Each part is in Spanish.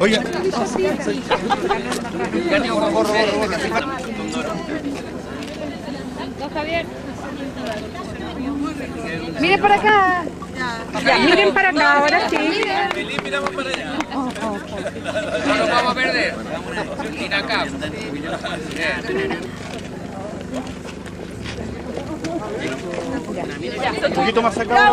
Oye, Don Javier. Miren para acá. Ya, miren para acá, ahora sí. No nos vamos a perder. Un poquito más acá.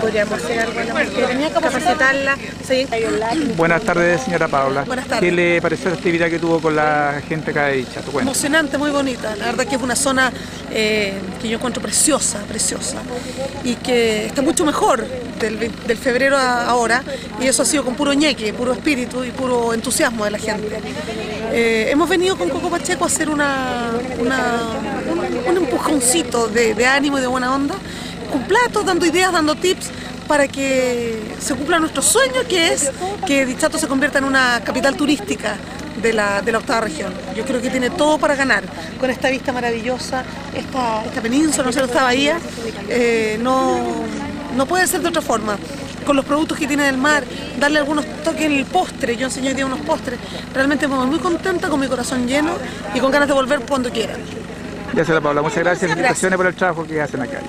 podríamos hacer algo mujer, capacitarla, seguir Buenas tardes, señora Paula. Buenas tardes. ¿Qué le pareció la actividad que tuvo con la gente acá de Dicha? Emocionante, muy bonita. La verdad que es una zona eh, que yo encuentro preciosa, preciosa. Y que está mucho mejor del, febrero a ahora. Y eso ha sido con puro ñeque, puro espíritu y puro entusiasmo de la gente. Eh, hemos venido con Coco Pacheco a hacer una, una- un, empujoncito de, ánimo y de buena onda, con platos, dando ideas, dando tips para que se cumpla nuestro sueño, que es que Dichato se convierta en una capital turística de la, octava región. Yo creo que tiene todo para ganar con esta vista maravillosa, esta, península, no sé, esta bahía, eh, no, no puede ser de otra forma. Con los productos que tiene del mar, darle algunos toques en el postre, yo enseñé hoy día unos postres, realmente me voy muy contenta, con mi corazón lleno y con ganas de volver cuando quieran. Ya, señora Paula, muchas gracias. Felicitaciones por el trabajo que hacen acá.